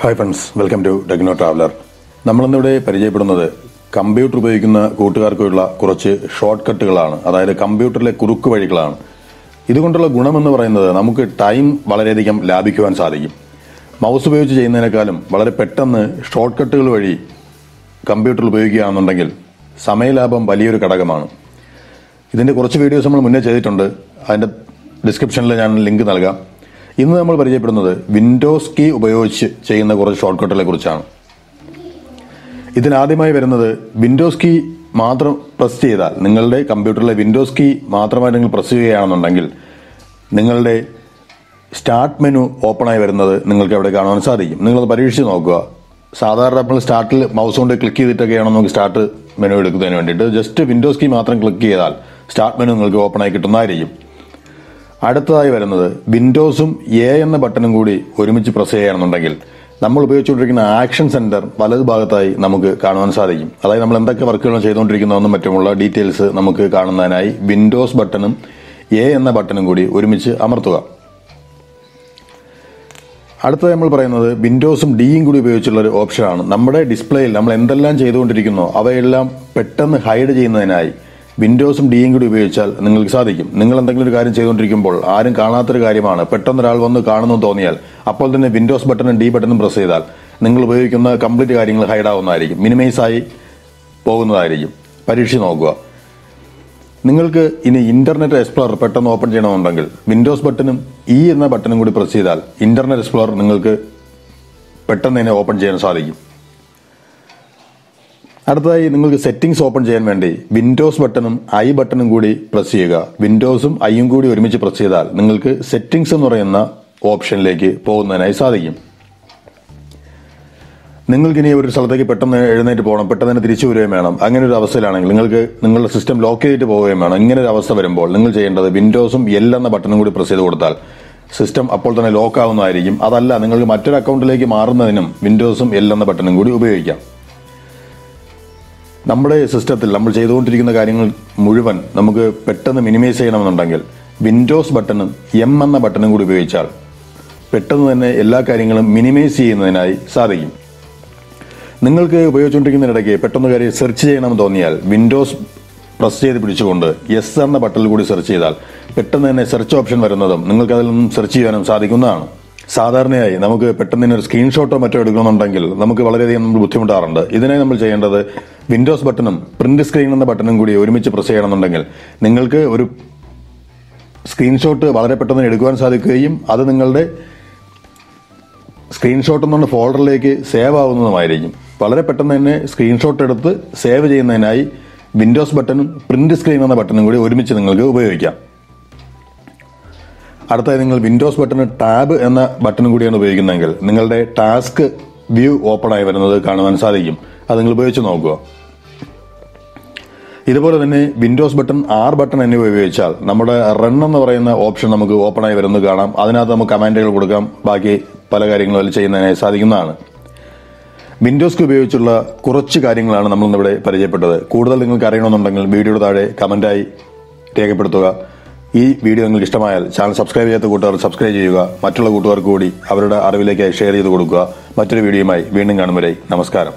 Hi friends welcome to techno traveller നമ്മളിന്നിവിടെ പരിചയപ്പെടുന്നത് computer ഉപയോഗിക്കുന്ന കൂട്ടുകാർക്കുള്ള കുറച്ച് ഷോർട്ട് കട്ടുകളാണ് അതായത് കമ്പ്യൂട്ടറിലെ കുറുക്ക് വഴികളാണ്. ഇതുകൊണ്ടുള്ള ഗുണമെന്ന് പറയുന്നത് നമുക്ക് ടൈം വളരെയധികം ലാഭിക്കുവാൻ സാധിക്കും. മൗസ് ഉപയോഗിച്ച് ചെയ്യുന്നതിനേക്കാളും വളരെ പെട്ടെന്ന് ഷോർട്ട് കട്ടുകൾ വഴി കമ്പ്യൂട്ടർ ഉപയോഗിക്കുകയാണെന്നുണ്ടെങ്കിൽ സമയലാഭം വലിയൊരു ഘടകമാണ്. ഇതിന്റെ കുറച്ച് വീഡിയോസ് നമ്മൾ മുന്നേ ചെയ്തിട്ടുണ്ട്. അതിന്റെ ഡിസ്ക്രിപ്ഷനിൽ ഞാൻ ലിങ്ക് നൽകാം. ഇന്ന് നമ്മൾ പരിചയപ്പെടുന്നത് വിൻഡോസ് കീ ഉപയോഗിച്ച് ചെയ്യുന്ന കുറച്ച് ഷോർട്ട് കട്ടുകളെ കുറിച്ചാണ്. ഇതിനാദ്യമായി വരുന്നത് വിൻഡോസ് കീ മാത്രം പ്രസ് ചെയ്താൽ നിങ്ങളുടെ കമ്പ്യൂട്ടറിലെ വിൻഡോസ് കീ മാത്രമായി നിങ്ങൾ പ്രസ് ചെയ്യുകയാണെന്നുണ്ടെങ്കിൽ നിങ്ങളുടെ സ്റ്റാർട്ട് മെനു ഓപ്പണായി വരുന്നത് നിങ്ങൾക്ക് എവിടെ കാണുവാൻ സാധിക്കും. നിങ്ങളത് പരീക്ഷിച്ച് നോക്കുക. സാധാരണ നമ്മൾ സ്റ്റാർട്ടിൽ മൗസ് കൊണ്ട് ക്ലിക്ക് ചെയ്തിട്ടൊക്കെയാണ് നമുക്ക് സ്റ്റാർട്ട് മെനു എടുക്കുന്നതിന് വേണ്ടിയിട്ട്. ജസ്റ്റ് വിൻഡോസ് കീ മാത്രം ക്ലിക്ക് ചെയ്താൽ സ്റ്റാർട്ട് മെനു നിങ്ങൾക്ക് ഓപ്പണായി കിട്ടുന്നതായിരിക്കും. അടുത്തതായി വരുന്നത് വിൻഡോസും എ എന്ന ബട്ടണും കൂടി ഒരുമിച്ച് പ്രസ് ചെയ്യുകയാണെന്നുണ്ടെങ്കിൽ നമ്മൾ ഉപയോഗിച്ചുകൊണ്ടിരിക്കുന്ന ആക്ഷൻ സെന്റർ വലത് ഭാഗത്തായി നമുക്ക് കാണുവാൻ സാധിക്കും. അതായത് നമ്മൾ എന്തൊക്കെ വർക്കുകളും ചെയ്തുകൊണ്ടിരിക്കുന്നതെന്നും മറ്റുമുള്ള ഡീറ്റെയിൽസ് നമുക്ക് കാണുന്നതിനായി വിൻഡോസ് ബട്ടണും എ എന്ന ബട്ടണും കൂടി ഒരുമിച്ച് അമർത്തുക. അടുത്തത് നമ്മൾ പറയുന്നത് വിൻഡോസും ഡിയും കൂടി ഉപയോഗിച്ചുള്ള ഒരു ഓപ്ഷനാണ്. നമ്മുടെ ഡിസ്പ്ലേയിൽ നമ്മൾ എന്തെല്ലാം ചെയ്തുകൊണ്ടിരിക്കുന്നോ അവയെല്ലാം പെട്ടെന്ന് ഹൈഡ് ചെയ്യുന്നതിനായി വിൻഡോസും ഡിയും കൂടി ഉപയോഗിച്ചാൽ നിങ്ങൾക്ക് സാധിക്കും. നിങ്ങൾ എന്തെങ്കിലും ഒരു കാര്യം ചെയ്തുകൊണ്ടിരിക്കുമ്പോൾ ആരും കാണാത്തൊരു കാര്യമാണ്. പെട്ടെന്ന് ഒരാൾ വന്ന് കാണുന്നു തോന്നിയാൽ അപ്പോൾ തന്നെ വിൻഡോസ് ബട്ടണും ഡി ബട്ടണും പ്രസ് ചെയ്താൽ നിങ്ങൾ ഉപയോഗിക്കുന്ന കംപ്ലീറ്റ് കാര്യങ്ങൾ ഹൈഡ് ആവുന്നതായിരിക്കും. മിനിമൈസ് ആയി പോകുന്നതായിരിക്കും. പരീക്ഷിച്ച് നോക്കുക. നിങ്ങൾക്ക് ഇനി ഇന്റർനെറ്റ് എക്സ്പ്ലോറർ പെട്ടെന്ന് ഓപ്പൺ ചെയ്യണമെന്നുണ്ടെങ്കിൽ വിൻഡോസ് ബട്ടണും ഇ എന്ന ബട്ടണും കൂടി പ്രസ് ചെയ്താൽ ഇന്റർനെറ്റ് എക്സ്പ്ലോറർ നിങ്ങൾക്ക് പെട്ടെന്ന് തന്നെ ഓപ്പൺ ചെയ്യാൻ സാധിക്കും. അടുത്തതായി നിങ്ങൾക്ക് സെറ്റിംഗ്സ് ഓപ്പൺ ചെയ്യാൻ വേണ്ടി വിൻഡോസ് ബട്ടണും ഐ ബട്ടണും കൂടി പ്രസ് ചെയ്യുക. വിൻഡോസും ഐയും കൂടി ഒരുമിച്ച് പ്രസ് ചെയ്താൽ നിങ്ങൾക്ക് സെറ്റിംഗ്സ് എന്ന് പറയുന്ന ഓപ്ഷനിലേക്ക് പോകുന്നതിനായി സാധിക്കും. നിങ്ങൾക്ക് ഇനി ഒരു സ്ഥലത്തേക്ക് പെട്ടെന്ന് എഴുന്നേറ്റ് പോകണം. പെട്ടെന്ന് തന്നെ തിരിച്ചു വരികയും വേണം. അങ്ങനെ ഒരു അവസ്ഥയിലാണെങ്കിൽ നിങ്ങൾക്ക് നിങ്ങളുടെ സിസ്റ്റം ലോക്ക് ചെയ്തിട്ട് പോവുകയും വേണം. ഇങ്ങനെ ഒരു അവസ്ഥ വരുമ്പോൾ നിങ്ങൾ ചെയ്യേണ്ടത് വിൻഡോസും എൽ എന്ന ബട്ടണും കൂടി പ്രസ് ചെയ്ത് കൊടുത്താൽ സിസ്റ്റം അപ്പോൾ തന്നെ ലോക്ക് ആവുന്നതായിരിക്കും. അതല്ല നിങ്ങൾക്ക് മറ്റൊരു അക്കൗണ്ടിലേക്ക് മാറുന്നതിനും വിൻഡോസും എൽ എന്ന ബട്ടണും കൂടി ഉപയോഗിക്കാം. നമ്മുടെ സിസ്റ്റത്തിൽ നമ്മൾ ചെയ്തുകൊണ്ടിരിക്കുന്ന കാര്യങ്ങൾ മുഴുവൻ നമുക്ക് പെട്ടെന്ന് മിനിമൈസ് ചെയ്യണമെന്നുണ്ടെങ്കിൽ വിൻഡോസ് ബട്ടണും എം എന്ന ബട്ടണും കൂടി ഉപയോഗിച്ചാൽ പെട്ടെന്ന് തന്നെ എല്ലാ കാര്യങ്ങളും മിനിമൈസ് ചെയ്യുന്നതിനായി സാധിക്കും. നിങ്ങൾക്ക് ഉപയോഗിച്ചുകൊണ്ടിരിക്കുന്നതിനിടയ്ക്ക് പെട്ടെന്ന് കാര്യം സെർച്ച് ചെയ്യണമെന്ന് തോന്നിയാൽ വിൻഡോസ് പ്രസ് ചെയ്ത് പിടിച്ചുകൊണ്ട് എസ് എന്ന ബട്ടണിൽ കൂടി സെർച്ച് ചെയ്താൽ പെട്ടെന്ന് തന്നെ സെർച്ച് ഓപ്ഷൻ വരുന്നതും നിങ്ങൾക്ക് അതിൽ നിന്നും സെർച്ച് ചെയ്യാനും സാധിക്കുന്നതാണ്. സാധാരണയായി നമുക്ക് പെട്ടെന്ന് തന്നെ ഒരു സ്ക്രീൻഷോട്ടോ മറ്റോ എടുക്കണമെന്നുണ്ടെങ്കിൽ നമുക്ക് വളരെയധികം നമ്മൾ ബുദ്ധിമുട്ടാറുണ്ട്. ഇതിനായി നമ്മൾ ചെയ്യേണ്ടത് വിൻഡോസ് ബട്ടണും പ്രിന്റ് സ്ക്രീൻ എന്ന ബട്ടണും കൂടി ഒരുമിച്ച് പ്രസ് ചെയ്യണമെന്നുണ്ടെങ്കിൽ നിങ്ങൾക്ക് ഒരു സ്ക്രീൻഷോട്ട് വളരെ പെട്ടെന്ന് എടുക്കുവാൻ സാധിക്കുകയും അത് നിങ്ങളുടെ സ്ക്രീൻഷോട്ട് എന്നുള്ള ഫോൾഡറിലേക്ക് സേവ് ആവുന്നതുമായിരിക്കും. വളരെ പെട്ടെന്ന് തന്നെ സ്ക്രീൻഷോട്ട് എടുത്ത് സേവ് ചെയ്യുന്നതിനായി വിൻഡോസ് ബട്ടണും പ്രിന്റ് സ്ക്രീൻ എന്ന ബട്ടണും കൂടി ഒരുമിച്ച് നിങ്ങൾക്ക് ഉപയോഗിക്കാം. അടുത്തായി നിങ്ങൾ വിൻഡോസ് ബട്ടൺ ടാബ് എന്ന ബട്ടണും കൂടിയാണ് ഉപയോഗിക്കുന്നതെങ്കിൽ നിങ്ങളുടെ ടാസ്ക് വ്യൂ ഓപ്പൺ ആയി വരുന്നത് കാണുവാൻ സാധിക്കും. അത് നിങ്ങൾ ഉപയോഗിച്ച് നോക്കുക. ഇതുപോലെ തന്നെ വിൻഡോസ് ബട്ടൺ ആർ ബട്ടൺ എന്നിവ ഉപയോഗിച്ചാൽ നമ്മുടെ റൺ എന്ന് പറയുന്ന ഓപ്ഷൻ നമുക്ക് ഓപ്പൺ ആയി വരുന്നത് കാണാം. അതിനകത്ത് നമുക്ക് കമാൻഡുകൾ കൊടുക്കാം. ബാക്കി പല കാര്യങ്ങളും അതിൽ ചെയ്യുന്നതിനായി സാധിക്കുന്നതാണ്. വിൻഡോസ്ക്ക് ഉപയോഗിച്ചുള്ള കുറച്ച് കാര്യങ്ങളാണ് നമ്മൾ ഇവിടെ പരിചയപ്പെട്ടത്. കൂടുതൽ നിങ്ങൾക്ക് അറിയണമെന്നുണ്ടെങ്കിൽ വീഡിയോയുടെ താഴെ കമന്റായി രേഖപ്പെടുത്തുക. ഈ വീഡിയോ നിങ്ങൾക്ക് ഇഷ്ടമായാൽ ചാനൽ സബ്സ്ക്രൈബ് ചെയ്യാത്ത കൂട്ടുകാർ സബ്സ്ക്രൈബ് ചെയ്യുക. മറ്റുള്ള കൂട്ടുകാർക്ക് കൂടി അവരുടെ അറിവിലേക്ക് ഷെയർ ചെയ്ത് കൊടുക്കുക. മറ്റൊരു വീഡിയോയുമായി വീണ്ടും കാണും വരെ. നമസ്കാരം.